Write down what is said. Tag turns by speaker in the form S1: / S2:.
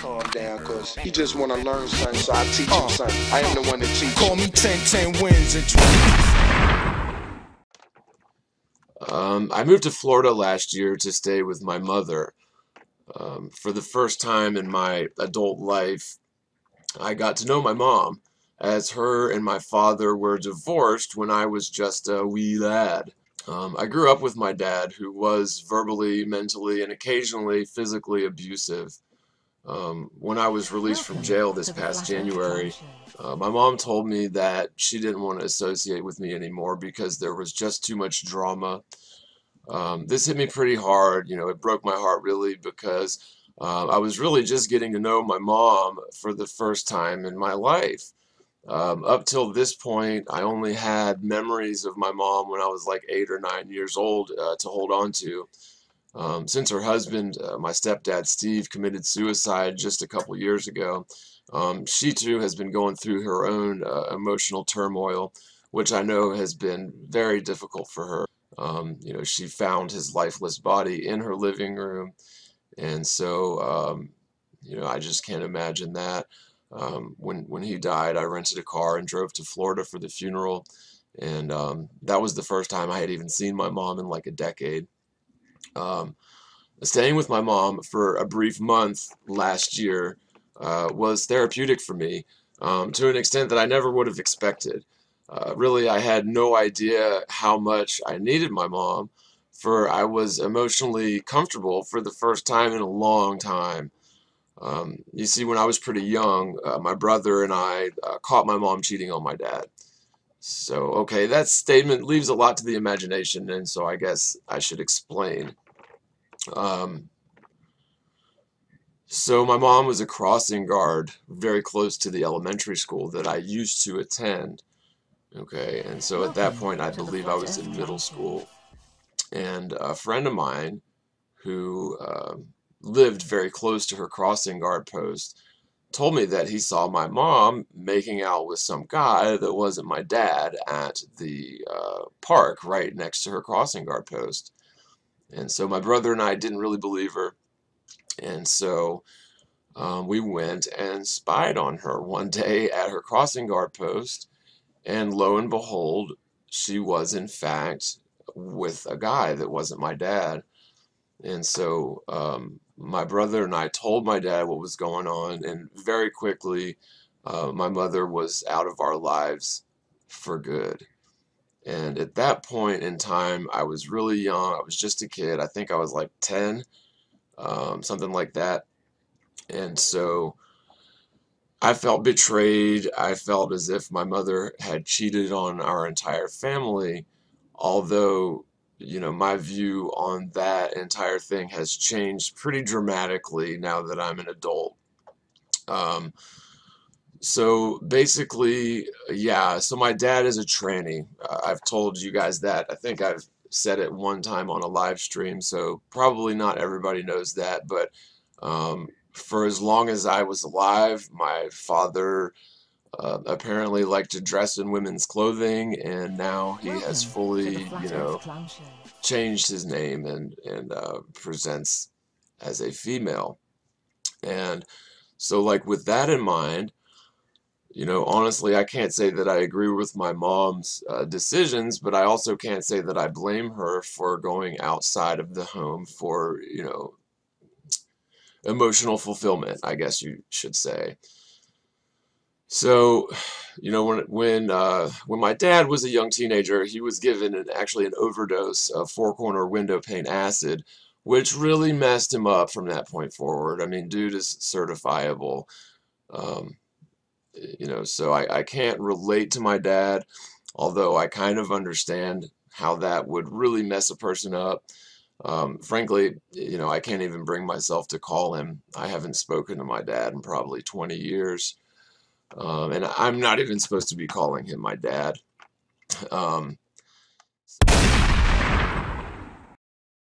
S1: calm down, cause he just wanna learn something, so I teach him something. I am the one that teach
S2: Call
S1: him.
S2: me 10 10 wins and 20.
S3: Um, I moved to Florida last year to stay with my mother. Um, for the first time in my adult life, I got to know my mom, as her and my father were divorced when I was just a wee lad. Um, I grew up with my dad, who was verbally, mentally, and occasionally physically abusive. Um, when I was released from jail this past January, uh, my mom told me that she didn't want to associate with me anymore because there was just too much drama. Um, this hit me pretty hard. You know, it broke my heart really because uh, I was really just getting to know my mom for the first time in my life. Um, up till this point, I only had memories of my mom when I was like eight or nine years old uh, to hold on to. Um, since her husband, uh, my stepdad Steve, committed suicide just a couple years ago, um, she too has been going through her own uh, emotional turmoil, which I know has been very difficult for her. Um, you know, she found his lifeless body in her living room, and so um, you know, I just can't imagine that. Um, when when he died, I rented a car and drove to Florida for the funeral, and um, that was the first time I had even seen my mom in like a decade. Um, staying with my mom for a brief month last year uh, was therapeutic for me um, to an extent that I never would have expected. Uh, really, I had no idea how much I needed my mom, for I was emotionally comfortable for the first time in a long time. Um, you see, when I was pretty young, uh, my brother and I uh, caught my mom cheating on my dad. So, okay, that statement leaves a lot to the imagination, and so I guess I should explain. Um, so my mom was a crossing guard very close to the elementary school that I used to attend. Okay, and so at that point, I believe I was in middle school. And a friend of mine who um lived very close to her crossing guard post told me that he saw my mom making out with some guy that wasn't my dad at the uh, park right next to her crossing guard post. And so my brother and I didn't really believe her. And so um, we went and spied on her one day at her crossing guard post. And lo and behold, she was in fact with a guy that wasn't my dad. And so um, my brother and I told my dad what was going on, and very quickly, uh, my mother was out of our lives for good. And at that point in time, I was really young. I was just a kid. I think I was like 10, um, something like that. And so I felt betrayed. I felt as if my mother had cheated on our entire family, although you know, my view on that entire thing has changed pretty dramatically now that I'm an adult. Um, so basically, yeah, so my dad is a tranny. Uh, I've told you guys that. I think I've said it one time on a live stream, so probably not everybody knows that, but um, for as long as I was alive, my father uh, apparently liked to dress in women's clothing, and now he has fully, you know, changed his name and and uh, presents as a female. And so, like with that in mind, you know, honestly, I can't say that I agree with my mom's uh, decisions, but I also can't say that I blame her for going outside of the home for, you know, emotional fulfillment, I guess you should say. So, you know, when when uh, when my dad was a young teenager, he was given an, actually an overdose of four corner window pane acid, which really messed him up from that point forward. I mean, dude is certifiable. Um, you know, so I, I can't relate to my dad, although I kind of understand how that would really mess a person up. Um, frankly, you know, I can't even bring myself to call him. I haven't spoken to my dad in probably 20 years. Um, and I'm not even supposed to be calling him my dad. Um,